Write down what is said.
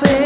face